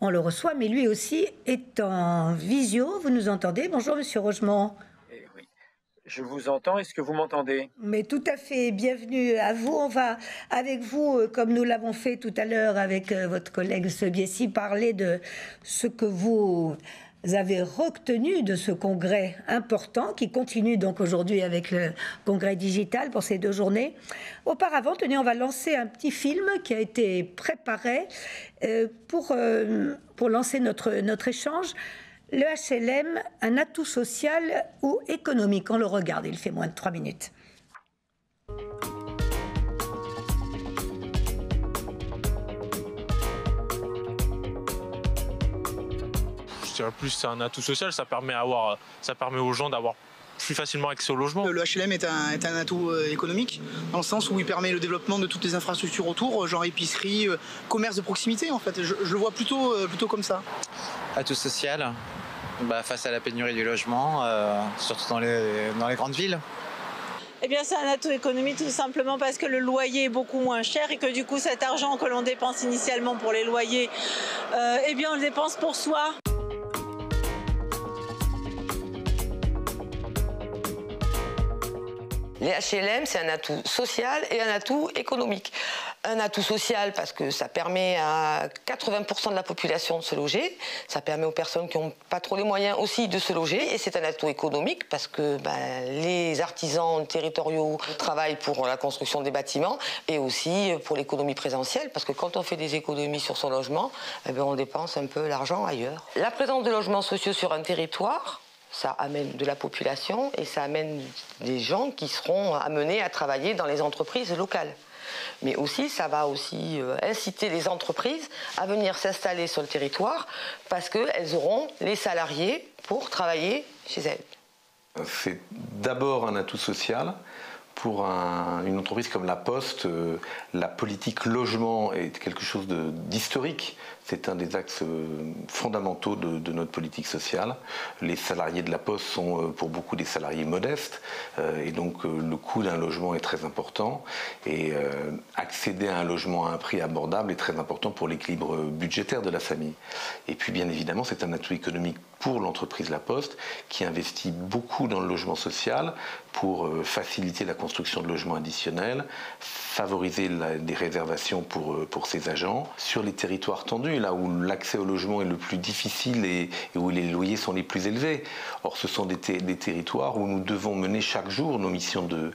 on le reçoit, mais lui aussi est en visio. Vous nous entendez? Bonjour, monsieur Rogemont. Eh oui. Je vous entends. Est-ce que vous m'entendez? Mais tout à fait. Bienvenue à vous. On va, avec vous, euh, comme nous l'avons fait tout à l'heure avec euh, votre collègue Sebiessi, parler de ce que vous avez retenu de ce congrès important qui continue donc aujourd'hui avec le congrès digital pour ces deux journées. Auparavant, tenez, on va lancer un petit film qui a été préparé euh, pour, euh, pour lancer notre, notre échange. Le HLM, un atout social ou économique? On le regarde, il fait moins de trois minutes. Plus c'est un atout social, ça permet, avoir, ça permet aux gens d'avoir plus facilement accès au logement. Le HLM est un, est un, atout euh, économique, dans le sens où il permet le développement de toutes les infrastructures autour, genre épicerie, euh, commerce de proximité en fait. Je, je, le vois plutôt, euh, plutôt comme ça. Atout social, bah, face à la pénurie du logement, euh, surtout dans les, dans les grandes villes. Eh bien, c'est un atout économique tout simplement parce que le loyer est beaucoup moins cher et que du coup, cet argent que l'on dépense initialement pour les loyers, euh, eh bien, on le dépense pour soi. Les HLM, c'est un atout social et un atout économique. Un atout social parce que ça permet à 80% de la population de se loger, ça permet aux personnes qui n'ont pas trop les moyens aussi de se loger, et c'est un atout économique parce que ben, les artisans territoriaux travaillent pour la construction des bâtiments et aussi pour l'économie présentielle, parce que quand on fait des économies sur son logement, eh bien, on dépense un peu l'argent ailleurs. La présence de logements sociaux sur un territoire, ça amène de la population et ça amène des gens qui seront amenés à travailler dans les entreprises locales. Mais aussi, ça va aussi euh, inciter les entreprises à venir s'installer sur le territoire parce qu'elles auront les salariés pour travailler chez elles. C'est d'abord un atout social. Pour un, une entreprise comme La Poste, euh, la politique logement est quelque chose d'historique. C'est un des axes euh, fondamentaux de, notre politique sociale. Les salariés de la Poste sont euh, pour beaucoup des salariés modestes euh, et donc le coût d'un logement est très important et accéder à un logement à un prix abordable est très important pour l'équilibre budgétaire de la famille. Et puis bien évidemment c'est un atout économique pour l'entreprise La Poste qui investit beaucoup dans le logement social pour faciliter la construction de logements additionnels, favoriser des réservations pour, pour ses agents sur les territoires tendus là où l'accès au logement est le plus difficile et, où les loyers sont les plus élevés. Or, ce sont des, ter des territoires où nous devons mener chaque jour nos missions de,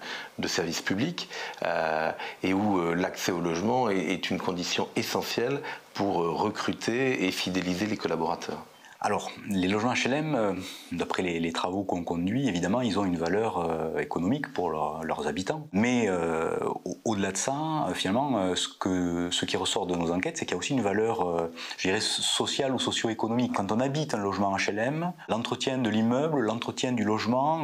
service public euh, et où euh, l'accès au logement est, une condition essentielle pour euh, recruter et fidéliser les collaborateurs. Alors, les logements HLM, euh, d'après les, travaux qu'on conduit, évidemment, ils ont une valeur euh, économique pour leur, leurs habitants. Mais euh, au-delà de ça, finalement, ce, qui ressort de nos enquêtes, c'est qu'il y a aussi une valeur, je dirais, sociale ou socio-économique. Quand on habite un logement HLM, l'entretien de l'immeuble, l'entretien du logement,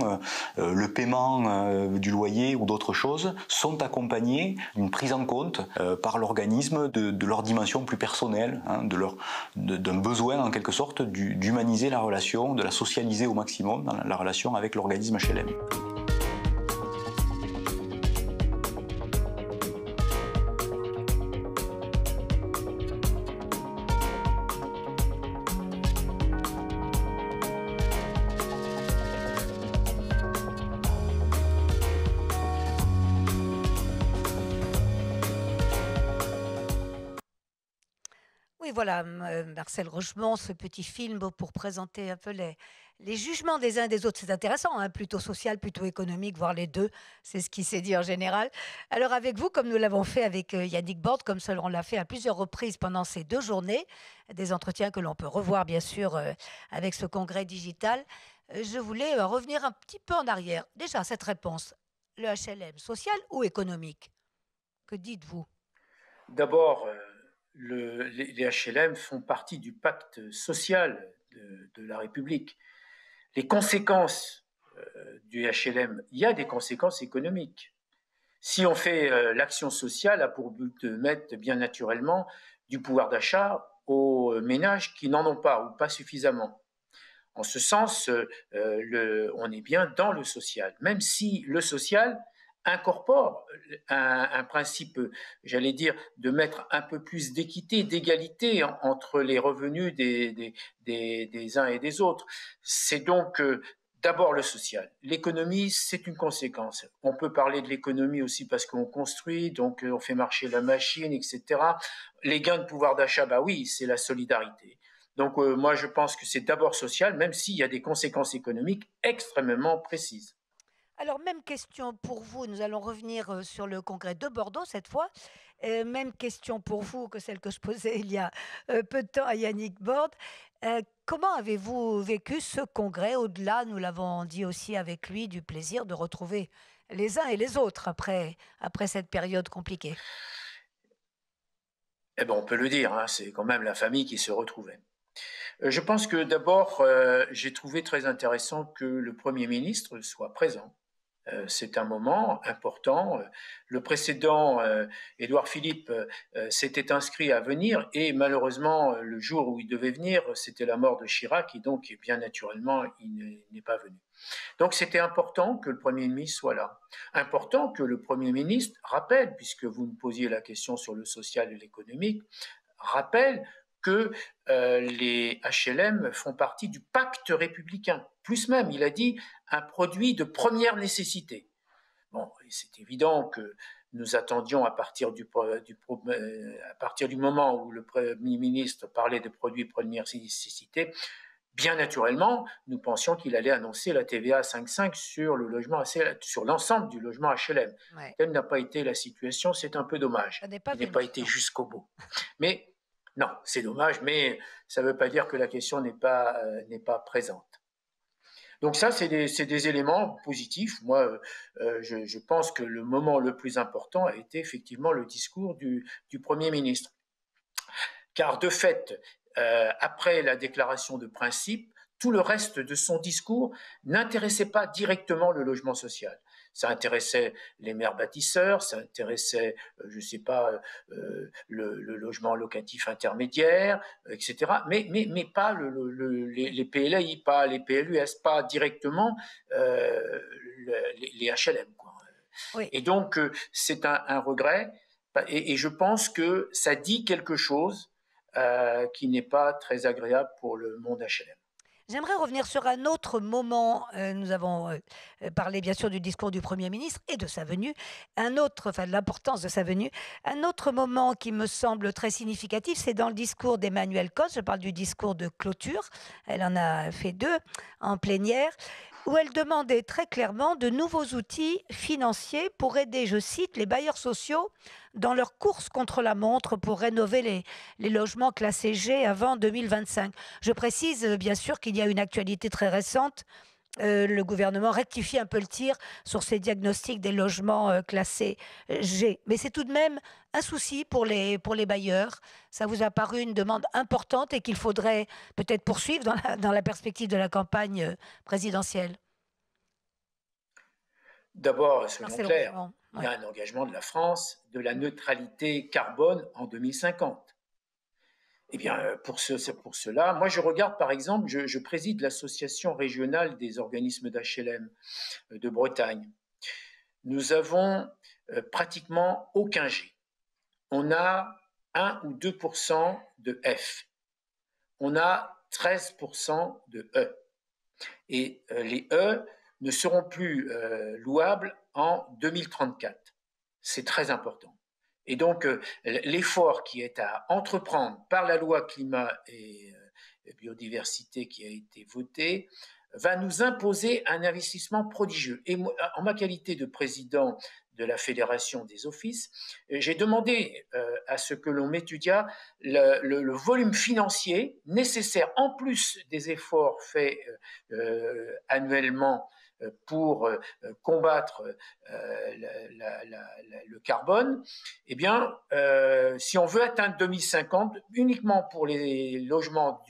le paiement du loyer ou d'autres choses sont accompagnés d'une prise en compte par l'organisme de, de, leur dimension plus personnelle, hein, de leur d'un besoin en quelque sorte du d'humaniser la relation, de la socialiser au maximum dans la relation avec l'organisme HLM. Voilà, euh, Marcel Rochemont, ce petit film pour présenter un peu les, jugements des uns des autres. C'est intéressant, hein, plutôt social, plutôt économique, voire les deux. C'est ce qui s'est dit en général. Alors avec vous, comme nous l'avons fait avec euh, Yannick Borde, comme on l'a fait à plusieurs reprises pendant ces deux journées, des entretiens que l'on peut revoir bien sûr euh, avec ce congrès digital, je voulais revenir un petit peu en arrière. Déjà, cette réponse, le HLM, social ou économique? Que dites-vous? D'abord, le, les, HLM font partie du pacte social de, la République. Les conséquences euh, du HLM, il y a des conséquences économiques. Si on fait euh, l'action sociale, a pour but de mettre bien naturellement du pouvoir d'achat aux ménages qui n'en ont pas ou pas suffisamment. En ce sens, euh, on est bien dans le social, même si le social incorpore un, principe, j'allais dire, de mettre un peu plus d'équité, d'égalité entre les revenus des, des, uns et des autres. C'est donc euh, d'abord le social. L'économie, c'est une conséquence. On peut parler de l'économie aussi parce qu'on construit, donc euh, on fait marcher la machine, etc. Les gains de pouvoir d'achat, bah oui, c'est la solidarité. Donc euh, moi, je pense que c'est d'abord social, même s'il y a des conséquences économiques extrêmement précises. Alors, même question pour vous. Nous allons revenir euh, sur le congrès de Bordeaux cette fois. même question pour vous que celle que je posais il y a peu de temps à Yannick Borde. comment avez-vous vécu ce congrès? Au-delà, nous l'avons dit aussi avec lui, du plaisir de retrouver les uns et les autres après, après cette période compliquée. Eh ben, on peut le dire, hein, c'est quand même la famille qui se retrouvait. Euh, je pense que d'abord, euh, j'ai trouvé très intéressant que le Premier ministre soit présent. Euh, c'est un moment important. Le précédent, Édouard Philippe, s'était inscrit à venir et malheureusement, le jour où il devait venir, c'était la mort de Chirac et donc, bien naturellement, il n'est pas venu. Donc c'était important que le Premier ministre soit là. Important que le Premier ministre rappelle, puisque vous me posiez la question sur le social et l'économique, rappelle que euh, les HLM font partie du pacte républicain. Plus même, il a dit un produit de première nécessité. Bon, c'est évident que nous attendions à partir du, du, euh, à partir du moment où le Premier ministre parlait de produits de première nécessité, bien naturellement, nous pensions qu'il allait annoncer la TVA 5,5 sur le logement, sur l'ensemble du logement HLM. Telle n'a pas été la situation, c'est un peu dommage. Il n'a pas été jusqu'au bout. Mais non, c'est dommage, mais ça ne veut pas dire que la question n'est pas, euh, présente. Donc ça, c'est des, des, éléments positifs. Moi, euh, euh, je, pense que le moment le plus important a été effectivement le discours du Premier ministre. Car de fait, après la déclaration de principe, tout le reste de son discours n'intéressait pas directement le logement social ça intéressait les maires bâtisseurs, ça intéressait, euh, je ne sais pas, euh, le, logement locatif intermédiaire, etc. Mais, mais, mais pas les, PLI, pas les PLUS, pas directement euh, les, HLM. Et donc, c'est un, regret. Et, je pense que ça dit quelque chose qui n'est pas très agréable pour le monde HLM. J'aimerais revenir sur un autre moment. Euh, nous avons euh, euh, parlé bien sûr du discours du Premier ministre et de sa venue. Un autre, enfin de l'importance de sa venue. Un autre moment qui me semble très significatif, c'est dans le discours d'Emmanuel Cos. Je parle du discours de clôture. Elle en a fait deux en plénière où elle demandait très clairement de nouveaux outils financiers pour aider, je cite, les bailleurs sociaux dans leur course contre la montre pour rénover les, logements classés G avant 2025. Je précise euh, bien sûr qu'il y a une actualité très récente euh, le gouvernement rectifie un peu le tir sur ces diagnostics des logements euh, classés G. Mais c'est tout de même un souci pour les, bailleurs. Ça vous a paru une demande importante et qu'il faudrait peut-être poursuivre dans la perspective de la campagne présidentielle D'abord, soyons clairs, il y a un engagement de la France de la neutralité carbone en 2050. Eh bien, euh, pour, ce, pour cela, moi je regarde par exemple, je, préside l'association régionale des organismes d'HLM euh, de Bretagne. Nous avons euh, pratiquement aucun G. On a 1 ou 2% de F. On a 13% de E. Et les E ne seront plus louables en 2034. C'est très important. Et donc, euh, l'effort qui est à entreprendre par la loi climat et euh, biodiversité qui a été votée va nous imposer un investissement prodigieux. Et en ma qualité de président de la Fédération des offices, j'ai demandé euh, à ce que l'on m'étudia le, volume financier nécessaire, en plus des efforts faits annuellement pour euh, combattre euh, le carbone, eh bien, euh, si on veut atteindre 2050, uniquement pour les logements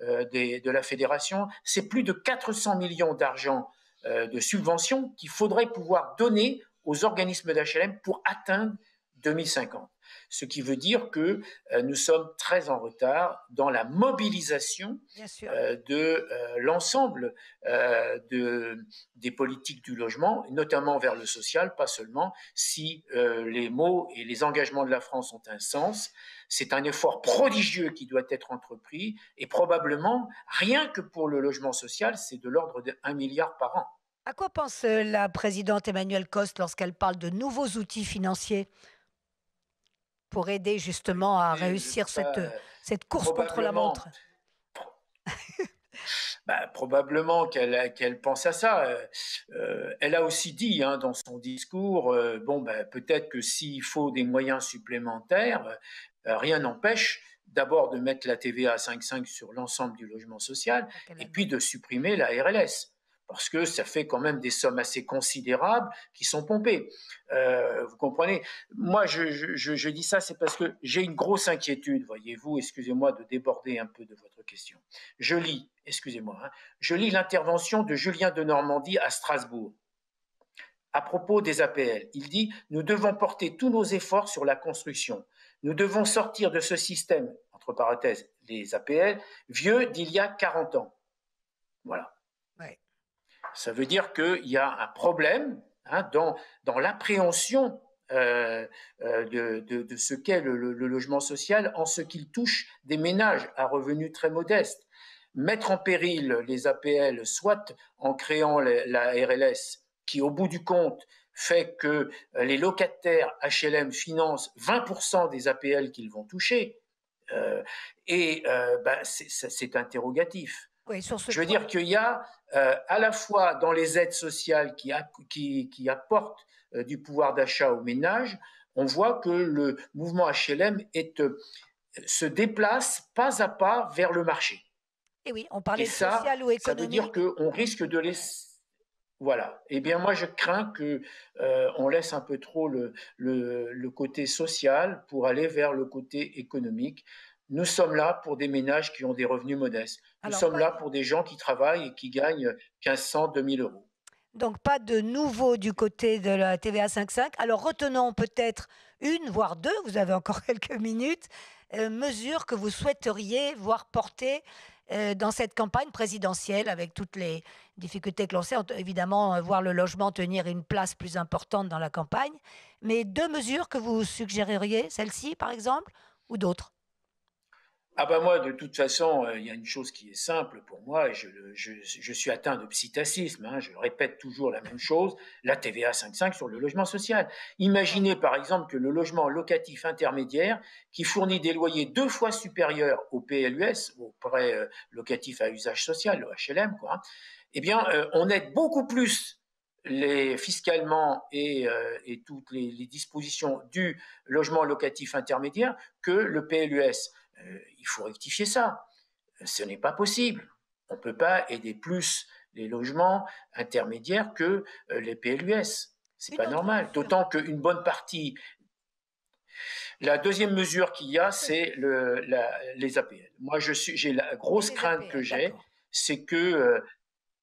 de la fédération, c'est plus de 400 millions d'argent de subventions qu'il faudrait pouvoir donner aux organismes d'HLM pour atteindre 2050. ce qui veut dire que euh, nous sommes très en retard dans la mobilisation euh, de l'ensemble de, des politiques du logement, notamment vers le social, pas seulement, si les mots et les engagements de la France ont un sens. C'est un effort prodigieux qui doit être entrepris et probablement, rien que pour le logement social, c'est de l'ordre de 1 milliard par an. À quoi pense euh, la présidente Emmanuelle Coste lorsqu'elle parle de nouveaux outils financiers pour aider justement à réussir cette, cette course contre la montre? Bah, probablement qu'elle pense à ça. Euh, euh, elle a aussi dit hein, dans son discours, bon, bah, peut-être que s'il faut des moyens supplémentaires, rien n'empêche d'abord de mettre la TVA à 5,5 sur l'ensemble du logement social, et puis de supprimer la RLS parce que ça fait quand même des sommes assez considérables qui sont pompées. Euh, vous comprenez? Moi, je, dis ça, c'est parce que j'ai une grosse inquiétude, voyez-vous, excusez-moi de déborder un peu de votre question. Je lis, excusez-moi, hein, je lis l'intervention de Julien de Normandie à Strasbourg à propos des APL. Il dit, nous devons porter tous nos efforts sur la construction. Nous devons sortir de ce système, entre parenthèses, les APL, vieux d'il y a 40 ans. Voilà. Ça veut dire qu'il y a un problème hein, dans, dans l'appréhension euh, euh, de, de, ce qu'est le, logement social en ce qu'il touche des ménages à revenus très modestes. Mettre en péril les APL, soit en créant la RLS, qui au bout du compte fait que les locataires HLM financent 20% des APL qu'ils vont toucher, euh, et ben, c'est interrogatif. Je veux dire qu'il y a euh, à la fois dans les aides sociales qui, qui, apportent euh, du pouvoir d'achat aux ménages, on voit que le mouvement HLM est, euh, se déplace pas à pas vers le marché. Et oui, on parlait social ou économique. Ça veut dire qu'on risque de laisser. Voilà. Eh bien, moi, je crains que on laisse un peu trop le, le, côté social pour aller vers le côté économique. Nous sommes là pour des ménages qui ont des revenus modestes. Nous sommes là pour des gens qui travaillent et qui gagnent 1500, 2000 euros. Donc pas de nouveau du côté de la TVA 5.5. Alors retenons peut-être une, voire deux, vous avez encore quelques minutes, euh, mesures que vous souhaiteriez voir porter euh, dans cette campagne présidentielle avec toutes les difficultés que l'on sait. Évidemment, euh, voir le logement tenir une place plus importante dans la campagne. Mais deux mesures que vous suggéreriez, celle-ci par exemple, ou d'autres? Ah ben moi, de toute façon, euh, il y a une chose qui est simple pour moi, je, je, suis atteint de psittacisme, hein, je répète toujours la même chose, la TVA 5.5 sur le logement social. Imaginez par exemple que le logement locatif intermédiaire, qui fournit des loyers deux fois supérieurs au PLUS, au prêt euh, locatif à usage social, le HLM, hein, eh bien, euh, on aide beaucoup plus les, fiscalement et, toutes les dispositions du logement locatif intermédiaire que le PLUS. Euh, il faut rectifier ça. Ce n'est pas possible. On ne peut pas aider plus les logements intermédiaires que euh, les PLUS. C'est pas normal. D'autant qu'une bonne partie. La deuxième mesure qu'il y a, c'est le, les APL. Moi, je suis, j'ai la grosse crainte que j'ai, c'est que, euh,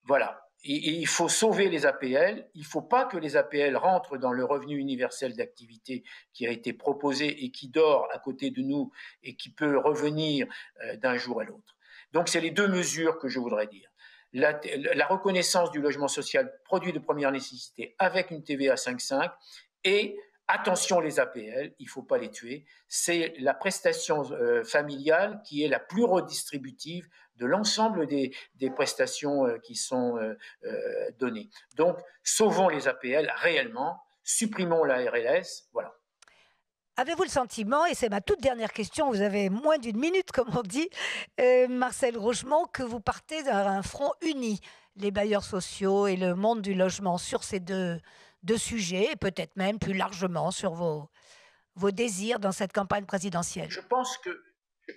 voilà, il faut sauver les APL. Il ne faut pas que les APL rentrent dans le revenu universel d'activité qui a été proposé et qui dort à côté de nous et qui peut revenir euh, d'un jour à l'autre. Donc, c'est les deux mesures que je voudrais dire. La, la, reconnaissance du logement social produit de première nécessité avec une TVA 5,5 et attention les APL, il ne faut pas les tuer. C'est la prestation euh, familiale qui est la plus redistributive de l'ensemble des, prestations euh, qui sont euh, données. Donc, sauvons les APL réellement, supprimons la RLS, voilà. Avez-vous le sentiment, et c'est ma toute dernière question, vous avez moins d'une minute comme on dit, Marcel Rougemont, que vous partez d'un front uni, les bailleurs sociaux et le monde du logement sur ces deux, de sujets, et peut-être même plus largement sur vos, vos désirs dans cette campagne présidentielle? Je pense que,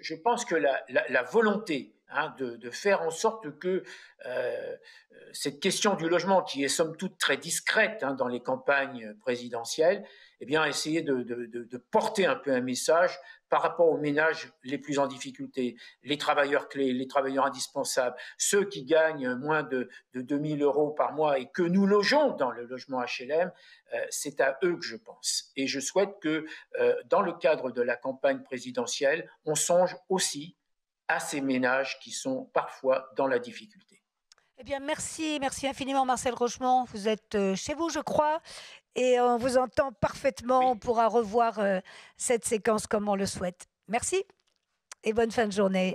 je pense que la, la, volonté hein, de, faire en sorte que euh, cette question du logement, qui est somme toute très discrète hein, dans les campagnes présidentielles, eh bien, essayer de, porter un peu un message par rapport aux ménages les plus en difficulté, les travailleurs clés, les travailleurs indispensables, ceux qui gagnent moins de, de 2000 euros par mois et que nous logeons dans le logement HLM, euh, c'est à eux que je pense. Et je souhaite que euh, dans le cadre de la campagne présidentielle, on songe aussi à ces ménages qui sont parfois dans la difficulté. Eh bien, merci, merci infiniment, Marcel Rochemont. Vous êtes euh, chez vous, je crois, et on vous entend parfaitement. On pourra revoir euh, cette séquence comme on le souhaite. Merci et bonne fin de journée.